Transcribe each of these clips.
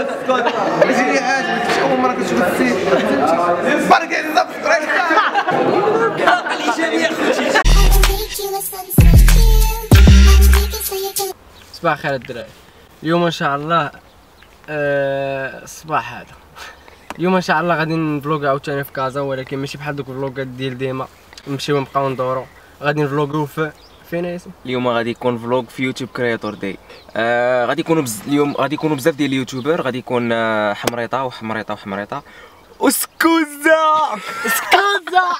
أجي عاجبك اول مره كتشوف السيد subscribe صباح الخير الدراري. اليوم إن شاء الله آه، الصباح هذا. اليوم إن شاء الله غادي ن vlog عاوتاني في كازا ولكن ماشي بحال دوك الفلوغات ديال ديما. نمشيو نبقاو ندورو. غادي ن vlogيو في فين ياسين اليوم غادي يكون vlog في YouTube Creator Day آه غادي يكونوا بز... اليوم غادي يكونوا بزاف ديال ال YouTubers. غادي يكون آه حمريطة وحمريطة وحمريطة. وسكوزا سكوزا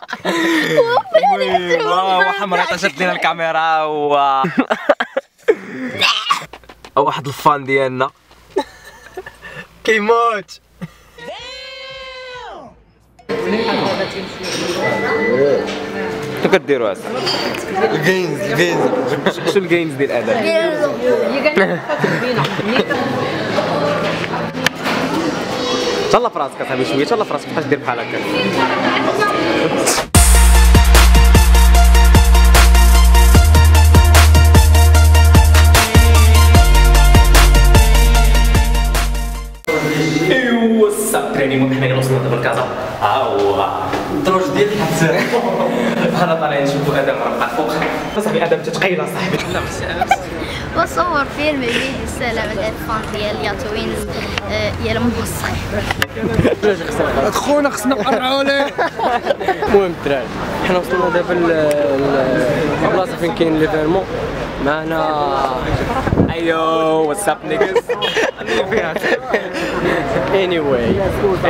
وحمريطة شد لنا الكاميرا و أو واحد ال fan ديالنا. كيموت. شنو كديروا هسه؟ الجينز الجينز شو الجيمز ديال الأدب؟ تهلا في راسك أصاحبي شوية تهلا في راسك دير بحال هكا تتقيل صاحبي بصور فيلم فيديو السلام الاطفال ديال ياتوين يا المبصر خونا خصنا نقرعوا ليه المهم الدراري حنا وصلنا دابا ل- ل- البلاصه فين كاين ليفيرمون معنا ايو واتساب نيجز اني واي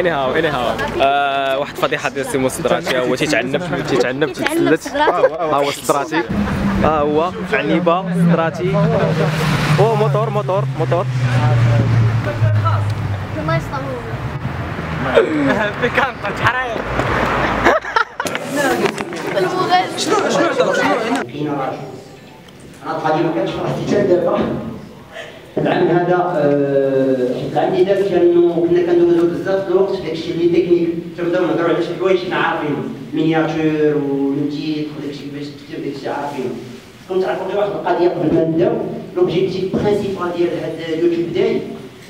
اني هاو اني هاو واحد فضيحة ديال سيمو السدراتي هو تيتعنب تيتعنب تيتسلت ها هو السدراتي ها هو عنيبة سدراتي أو moteur moteur moteur. أنا القضية ما كانتش فرحتي حتى دابا؟ العام هذا آه، العام اللي داز كانوا كنا كندوزو بزاف الوقت في داكشي les techniques تنبداو نهضروا على شي حوايج حنا عارفينهم. miniature و le titre وداكشي كيفاش تكتب داكشي عارفينه كنت عارف غير واحد القضية قبل ما نبداو l'objectif principal ديال هذا ال YouTube Day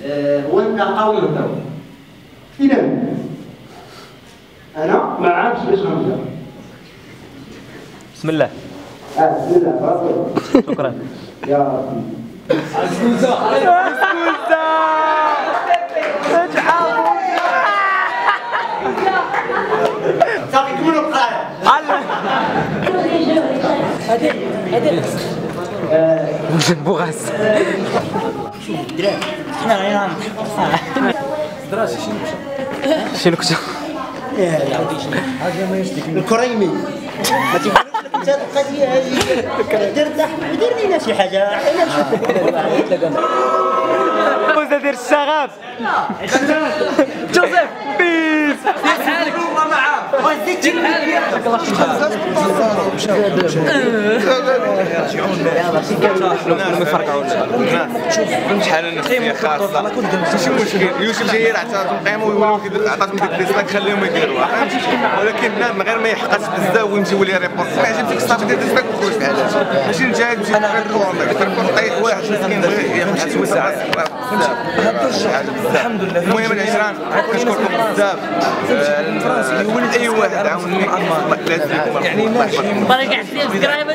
آه، هو نلقاو ونهضروا إذا أنا ما عارفش باش غنبدا بسم الله. آه بسم الله شكرا. يا ربي صافي كملوا القرايه بوغاس شنو كنت الكريمي ما تقولش لك انت القضية هذه. درت لحم. دير لنا شي حاجة. أنا نشوف بوزة دير النفسيه خاصه ماشي مشكل يوسف جاي عطاتهم قيمه ويقولوا خليهم يديروها ولكن بنادم غير ما يحققش بزاف ويمشيو لي ريبورت ماشي انت تريكورد تريكورد طيح واحد مسكين الحمد لله. المهم العشران كنشكركم بزاف. فرنسي أي واحد يكون يعني ماشي. سبسكرايب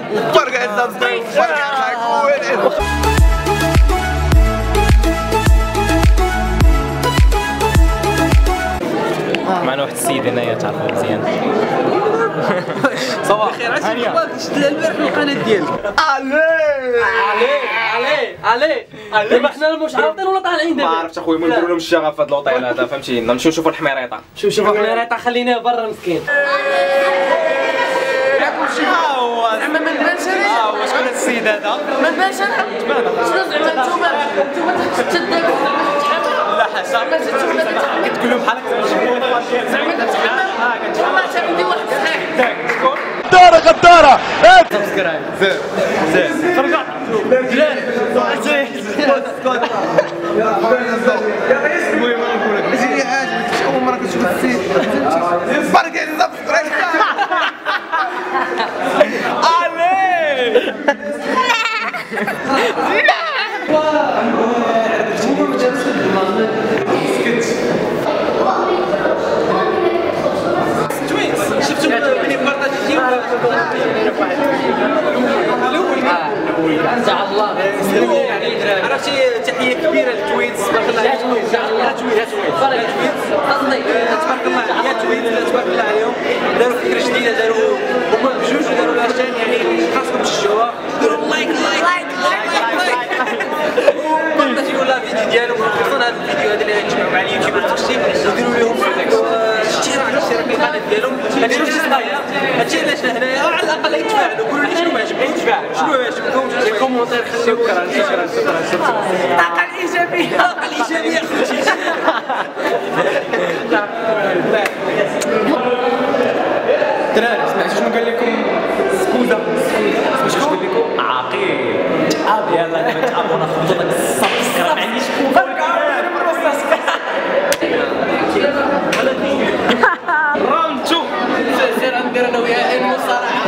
معنا واحد السيد هنايا تعرفوا مزيان. صباح. علي! علي! ما إحنا مش عارفين ولا طالعين ما دابا عرفتش أخويا ما نديرو لهم الشغف في هذا الوطيل هذا فهمتي نمشيو نشوفوا الحميريطة. شوف شوف إحنا خليناه برا مسكين. زعما ما نبانش ها هو شكون هذا السيد هذا؟ ما نبانش أنا. شنو زعما انتوما انتوما لا حاشا كتقول لهم بحال هكا زعما كتحمل والله حتى عندي واحد صحيح. subscribe. زين زين المهم أنا نقول لك أجي لي عاجبك شي اول مره كتشوف السيد بارك على subscribe علي تويت يا تويت يا تويت قصدي تبارك الله يا تويت تبارك الله عليهم داروا فكره جديده داروا هما بجوج داروا la chaîne يعني خاصكم تشجعوها ديروا like like like like like بارطاجيو la vidéo ديالهم خصوصا هذا الفيديو هذا اللي غيتجمعوا مع ال YouTubers داكشي وديروا لهم اشتراك اشتراك في القناه ديالهم ما ديروش dislike هادشي علاش هنايا؟ على الأقل يتفاعلوا قولوا لي شنو ما عجبكم شنو ما عجبكم ال commentaires خليو شكرا شكرا شكرا شكرا الطاقه الإيجابية. الطاقه الإيجابية خوتي دراري سمعتوا شنو قال لكم سكوزا سمعتوا شنو قال لكم عقيل عاد يلا دابا تابونا خذوا داك ال subscribe ما عنديش round 2 سير ندير أنا وياه المصارعه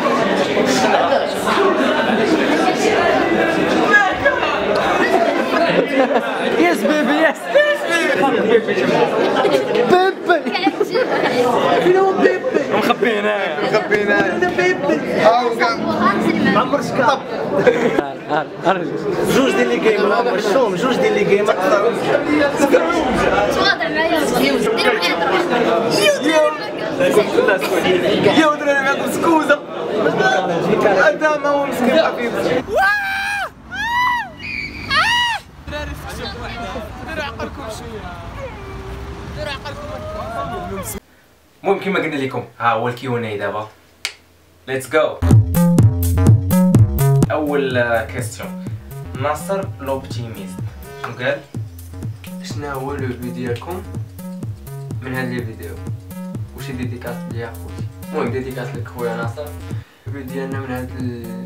يس بيبي يس فين هو بيبي مخبي هنايا خبينا هاو كان عمر شكا جوج ديال لي الشوم جوج ديال لي دير معايا يا دراري معكم سكوزا هذا ما هو مسكين حبيبي المهم كما قلنا لكم. ها هو ال Q and A دابا. let's go أول question ناصر لوبتيميست شنو قال شنو هو le but ديالكم من هاد les vidéos وشي dédicace ليا خوتي المهم dédicace لك خويا ناصر ال but ديالنا من هاد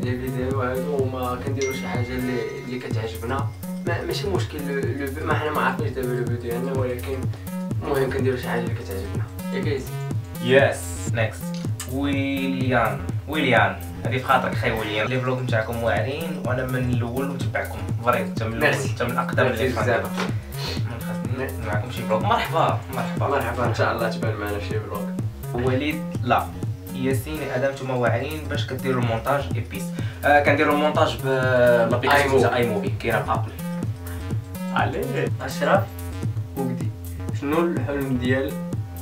les vidéos هادو وما كنديرو شي حاجة اللي اللي كتعجبنا ما ماشي مشكل لو ما حنا ما عارفينش دابا le but ديالنا ولكن المهم كنديرو شي حاجة اللي كتعجبنا ياك ياسين يس next ويليان ويليان هذه في خاطرك خي ويليان les vlogs نتاعكم واعرين وأنا من الأول متبعكم فريد انت من الأول. انت من ميرسي اللي بزاف. معكم شي vlog مرحبا. مرحبا. مرحبا. إن شاء الله تبان معنا شي vlog وليد لا. ياسين آدم نتوما واعرين باش كديروا المونتاج إيبيس. آه كنديروا المونتاج ب l'application. iMovie. تاع iMovie كاينة في ابل عليه أشرف. وقدي شنو الحلم ديال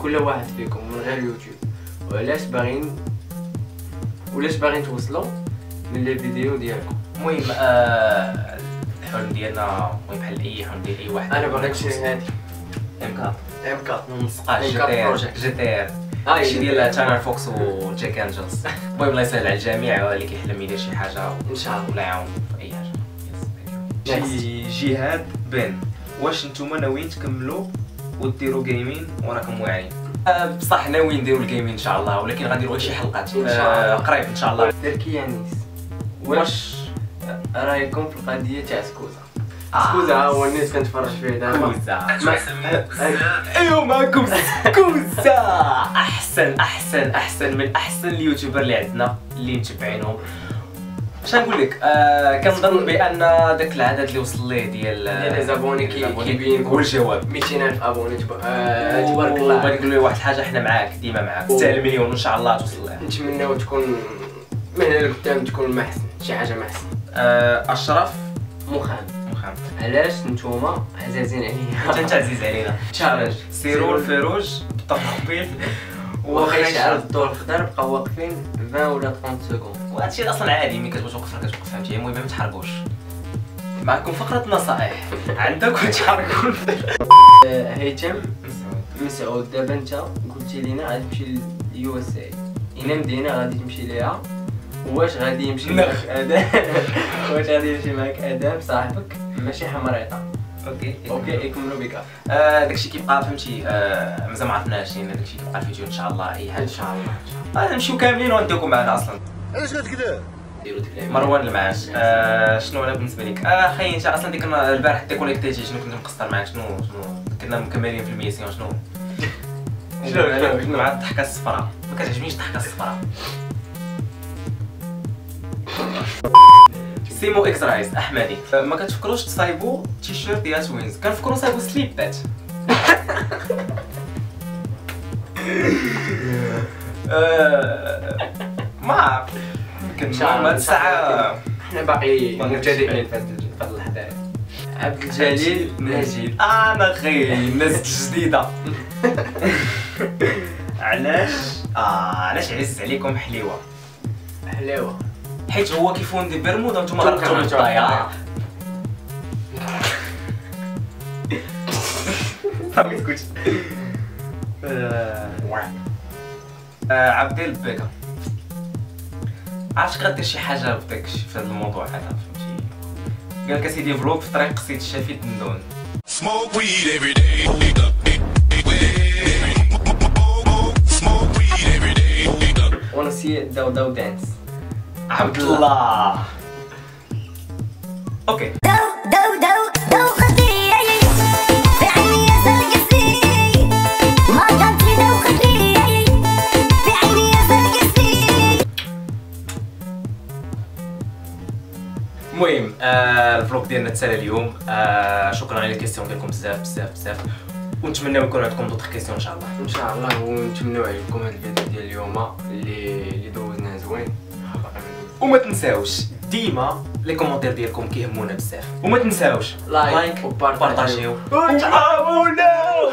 كل واحد فيكم من غير يوتيوب؟ وعلاش باغيين ولاش باغيين توصلوا من لي فيديو ديالكم المهم آه الحلم ديالنا المهم بحال أي حلم ديال أي واحد. أنا باغي نشري هادي ام كاب ام كاب نسقاش إم جي تي ار. جي تي ار آه، هادشي ديال. تشانل فوكس وجاك انجلز المهم الله يسهل على الجميع اللي كيحلم يدير شي حاجة. إن شاء الله. ولا يعاون في أي حاجة. جهاد بن. واش نتوما ناويين تكملوا وديروا جيمين وراكم واعرين آه، بصح ناويين نديروا الجيمين إن شاء الله ولكن غنديروا غير شي حلقات إن شاء آه، الله. قريب إن شاء الله. دركي يا نيس واش رايكم في القضية تاع سكوزا؟ آه. سكوزا ها هو الناس كنتفرج فيه دابا. سكوزا. ايوا معكم سكوزا. أحسن أحسن أحسن من أحسن ال YouTuber اللي عندنا اللي متبعينهم اش نقول لك؟ آه كنظن بأن داك العدد اللي وصل ليه ديال ديال les abonnés كيبين هو الجواب 200000 abonnés آه، تبارك الله. نقول له واحد الحاجة حنا معاك ديما معاك. تستاهل المليون وان شاء الله توصل له نتمناو تكون من هنا لقدام تكون محسن شي حاجة محسن. آه أشرف. محمد علاش نتوما عزازين عليا أنت عزيز علينا. challenge سيروا ال feu rouge بالطوموبيل واخا يشعل الضوء الخضر بقاو واقفين 20 ولا 30 secondes وهادشي أصلا عادي ملي كتبغي توقف راه كتوقف فهمتي؟ المهم ما تحرقوش. معكم فقرة نصائح عندك وتحرقون. آه، هيثم مسعود دابا انت قلتي لينا غادي تمشي لل USA اين مدينة غادي تمشي ليها. واش غادي يمشي معك أدم؟ واش غادي يمشي معك أدم؟ صاحبك. ماشي حمريطه okay okay يكملوا بك. آه داكشي كيبقى فهمتي؟ آه مازال ما عرفناش يعني داكشي كيبقى الفيديو إن شاء الله. اي حاجة إن شاء الله. آه نمشيو كاملين ونديكم معنا أصلا. ديك العيب. مروان المعاش. آه شنو أنا بالنسبة لك آه خي إنت أصلا ديك البارح déconnecté تي شنو كنت مقصر معاك؟ شنو شنو؟ كنا مكملين في ال mission شنو؟ شنو-؟ مع الضحكه الصفراء. ما كتعجبنيش الضحكه الصفراء. سيمو إكس رايز أحمدي. آه، ما كتفكروش تصايبوا تيشيرت ديال twins كنفكروا صايبوا سليبات آه، ما عرفت يمكن الله. الساعة إحنا باقي مبتدئين في هاد اللحظه عبد الجليل مجيد أنا خي الناس الجديدة. علاش؟ آه علاش عز عليكم حليوة؟ حلاوه حيت هو كيفون دي برمودا وأنتم غرقتوا من ما تسكتش آه، عبد البيكا. عرفتك غدير شي حاجة في داك الشيء في هذا الموضوع هذا فهمتي؟ قال لك أسيدي فلوق في طريق سيد الشافي day. وأنا سي داو داو دانس عبد الله. أوكي المهم آه ال vlog ديالنا تسالى اليوم. آه شكرا على les questions ديالكم بزاف بزاف بزاف. ونتمنى يكون عندكم d'autres questions إن شاء الله. إن شاء الله. ونتمنوا عليكم هذا الفيديو ديال اليوم اللي اللي دوزناه زوين. وما تنساوش ديما les commentaires ديالكم كيهمونا بزاف. وما تنساوش like وبارطاجيو. بارطاجيو وتعاونوا!